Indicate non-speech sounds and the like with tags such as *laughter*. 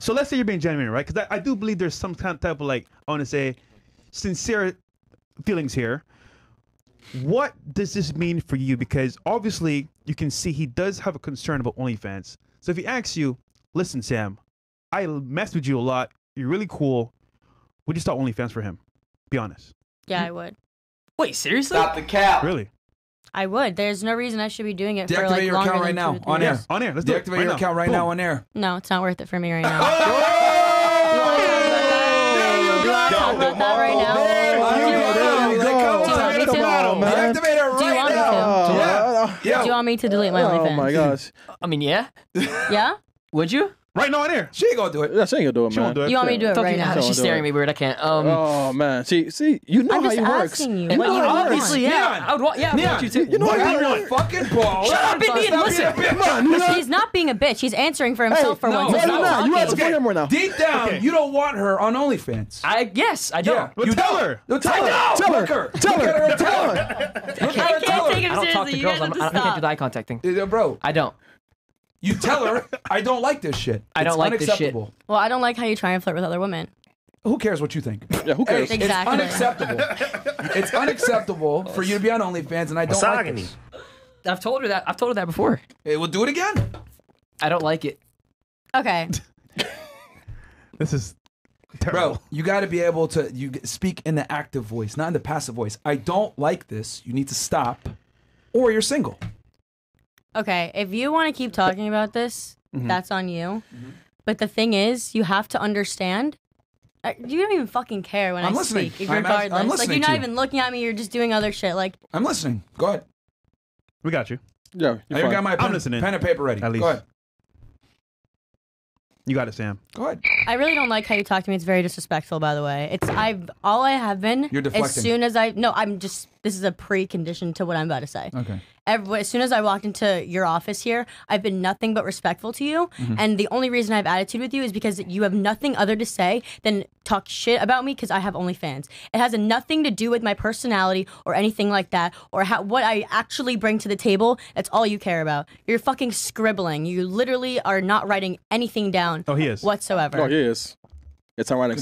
So let's say you're being genuine, right? Because I, I do believe there's some kind of type of like I want to say sincere feelings here. What does this mean for you? Because obviously you can see he does have a concern about OnlyFans. So if he asks you, listen, Sam, I messed with you a lot. You're really cool. Would you start OnlyFans for him? Be honest. Yeah, I would. Wait, seriously? Stop the cap. Really? I would. There's no reason I should be doing it for Deactivate like your longer account right than now, two to three on years. air. On air. Let's do it. Deactivate right your now. account right Boom. now on air. No, it's not worth it for me right now. *laughs* Oh! Do you want to talk about that right oh, now? There you go. Do you want me to? Man. Deactivate it Do you want me to? Oh, Yeah. Do you want me to delete my oh OnlyFans? my gosh. I mean, yeah. Yeah? Would you? Right now on air. She ain't gonna do it. Yeah, she ain't gonna do it, She man. won't do it. You want me to do it Don't right do now? that. Don't She's do staring it. at me weird. I can't. Um, Oh man, see, see, you know I'm how just he works. asking you. You What know you how he works. obviously, yeah. Neon. I would want. Yeah, I would want you to. You know What how do you works. want? Fucking ball. Shut up, Indian. Listen. being a. Come on, you. He's not being a bitch. He's answering for himself for no, once. no, He's no, not no, talking. you answer for him right now. Deep down, you don't want her on OnlyFans. I yes, I don't. You tell her. Tell her. Tell her. Tell her. at her. and Tell Tell her. her. I can't Tell take her. him I don't talk seriously. to girls. I'm, have I, to I can't do the eye contact thing. Bro, I don't. You tell her I don't like this shit. I don't It's like this shit. unacceptable. Well, I don't like how you try and flirt with other women. Who cares what you think? Yeah, who cares? Hey, Exactly. It's unacceptable. it's unacceptable for you to be on OnlyFans, and I don't like this. I've told her that. I've told her that before. Hey, we'll do it again. I don't like it. Okay. *laughs* This is terrible. Bro, you got to be able to you g- speak in the active voice, not in the passive voice. I don't like this. You need to stop, or you're single. Okay. If you want to keep talking about this, Mm-hmm. that's on you. But the thing is, you have to understand. uh, You don't even fucking care when I'm I listening. speak, I'm as- I'm regardless. like you're to not you. even looking at me. You're just doing other shit. Like I'm listening. Go ahead. we got you. Yeah, I even got my pen, listening. pen and paper ready. At least. Go ahead. You got it, Sam. Go ahead. I really don't like how you talk to me. It's very disrespectful, by the way. It's I've all I have been. You're deflecting. As soon as I no, I'm just. This is a precondition to what I'm about to say. Okay. Every, as soon as I walked into your office here, I've been nothing but respectful to you. Mm-hmm. And the only reason I have attitude with you is because you have nothing other to say than talk shit about me because I have OnlyFans. It has nothing to do with my personality or anything like that or how, what I actually bring to the table. That's all you care about. You're fucking scribbling. You literally are not writing anything down Oh, he is. whatsoever. Oh, he is. It's ironic.